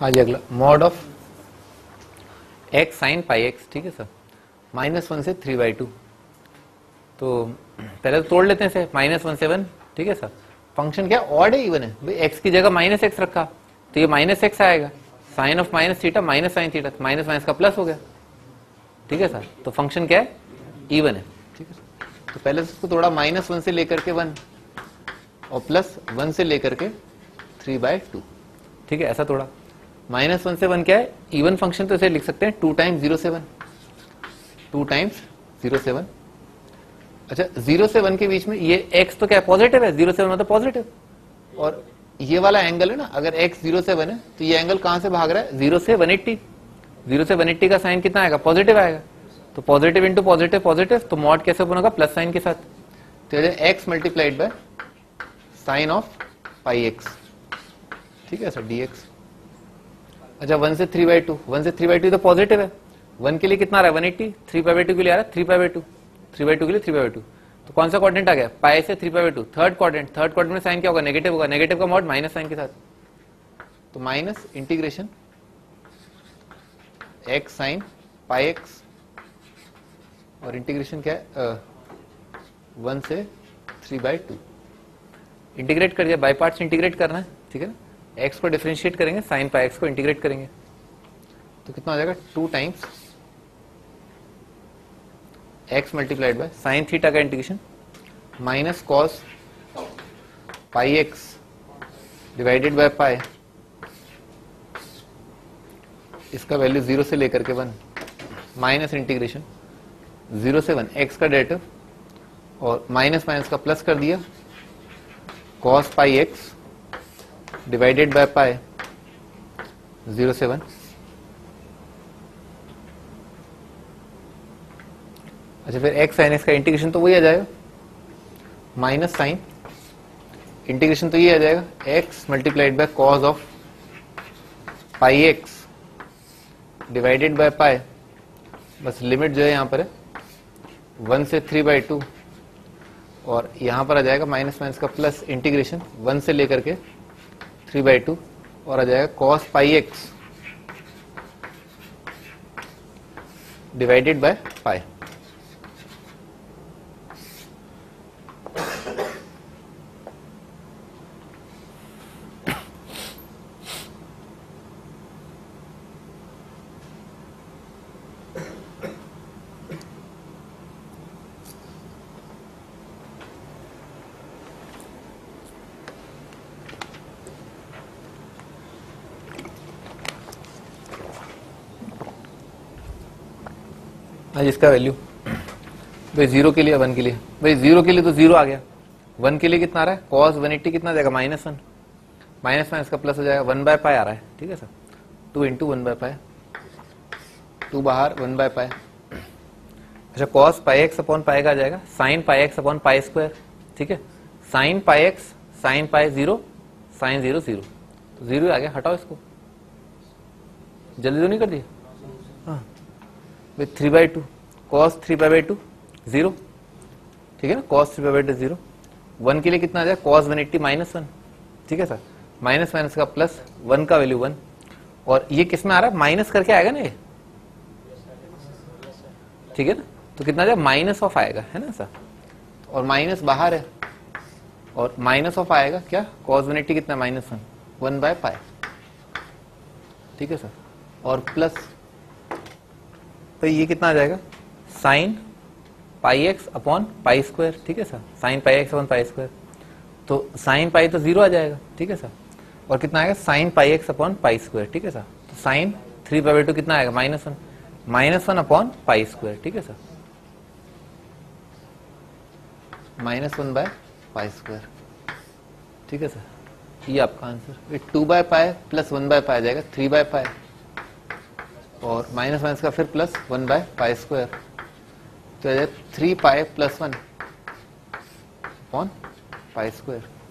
आज अगला। Mod of x sine pi x ठीक है सर माइनस वन से थ्री बाई टू तो पहले तो तोड़ लेते हैं से माइनस वन से वन ठीक है सर फ़ंक्शन क्या? ऑड है इवन है। एक्स की जगह माइनस एक्स रखा। तो ये माइनस एक्स आएगा। Sine of minus theta minus sine theta minus minus का प्लस हो गया। ठीक है सर तो फ़ंक्शन क्या है? इवन है। ठीक है तो पहले इसको थोड़ा माइनस वन से लेकर के वन और प्लस वन से लेकर के थ्री बाय टू ठीक है, ऐसा थोड़ा। माइनस वन से वन क्या है? इवन फ़ंक्शन तो इसे लिख सकते हैं two times zero seven two times zero seven अच्छा ज़ीरो से वन के बीच में ये एक्स तो क्या है? पॉजिटिव है। ज़ीरो से वन मतलब पॉजिटिव और ये वाला एंगल है ना, अगर एक्स ज़ीरो से वन है तो ये एंगल कहाँ से भाग रहा है? ज़ीरो से वन एट्टी ज़ीरो से वन एट्टी का साइन कितना आएगा? पॉजिटिव आएगा। तो पॉजिटिव इंटू पॉजिटिव पॉजिटिव तो मॉड कैसे बनेगा प्लस साइन के साथ। तो x multiplied by sine of pi x ठीक है सर डी एक्स अच्छा वन से थ्री बाई टू वन से थ्री बाई टू तो पॉजिटिव है. वन के लिए कितना आ रहा है? One eighty three pi by two के लिए आ रहा है? Three pi by two three by two के लिए थ्री बाई टू तो कौन सा क्वाड्रेंट आ गया? पाई से three pi by two third quadrant third quadrant में साइन क्या होगा? नेगेटिव होगा. नेगेटिव का मॉड माइनस साइन के साथ. तो minus integration x sine pi x और इंटीग्रेशन क्या है? वन से थ्री बाई टू इंटीग्रेट कर दिया. बाई पार्ट्स इंटीग्रेट करना है. ठीक है ना? एक्स को डिफ्रेंशिएट करेंगे साइन पाई एक्स को इंटीग्रेट करेंगे। तो कितना हो जाएगा? Two times x multiplied by sine theta का integration minus cos pi x divided by pi इसका वैल्यू ज़ीरो से लेकर के वन। माइनस इंटीग्रेशन ज़ीरो से वन। एक्स का डेरिवेटिव और माइनस माइनस का प्लस कर दिया। Cos pi x by pi zero से वन अच्छा फिर एक्स साइन एक्स का इंटीग्रेशन तो वही आ जाएगा। माइनस साइन इंटीग्रेशन तो ये आ जाएगा। X multiplied by cos of pi x divided by pi बस लिमिट जो है यहाँ पर है वन से थ्री बाई टू और यहाँ पर आ जाएगा माइनस माइनस का प्लस इंटीग्रेशन वन से लेकर के थ्री बाई टू और आ जाएगा cos pi x divided by pi आज इसका वैल्यू भाई ज़ीरो के लिए वन के लिए। भाई ज़ीरो के लिए तो ज़ीरो आ गया। वन के लिए कितना आ रहा है? कॉस वन एट्टी कितना जाएगा? माइनस वन माइनस माइनस का प्लस हो जाएगा। वन बाय पाई आ रहा है। ठीक है sir? Two into one by pi two बाहर वन बाय पाई अच्छा cos pi x upon pi का आ जाएगा। Sine pi x upon pi square ठीक है? Sine pi x sine pi zero sine zero zero zero आ गया। हटाओ इसको। जल्दी तो नहीं कर दिया? हाँ। With three by two cos three pi by two zero ठीक है ना? Cos three pi by two zero one के लिए कितना आ जाए? Cos one eighty minus one ठीक है सर? माइनस माइनस का प्लस वन का वैल्यू वन और ये किसमें आ रहा है? माइनस करके आएगा ना ये? ठीक है ना? तो कितना जाए? माइनस ऑफ़ आएगा, है ना सर? और माइनस बाहर है। और माइनस ऑफ़ आएगा, क्या? कॉस वन एट्टी कितना? Minus one one by pi ठीक है सर? और प्लस तो ये कितना आ जाएगा? Sine pi x upon pi square, ठीक है sir? Sine pi x upon pi square. तो साइन पाई तो ज़ीरो आ जाएगा, ठीक है सर? और कितना आएगा? Sine pi x upon pi square, ठीक है सर? तो sine three pi by two कितना आएगा? Minus one. Minus one upon pi square, ठीक है sir? Minus one by pi square, ठीक है सर? ये आपका answer. Two by pi plus one by आ जाएगा, थ्री बाय पाई। और माइनस माइनस का फिर plus one by pi square तो three pi plus one upon pi square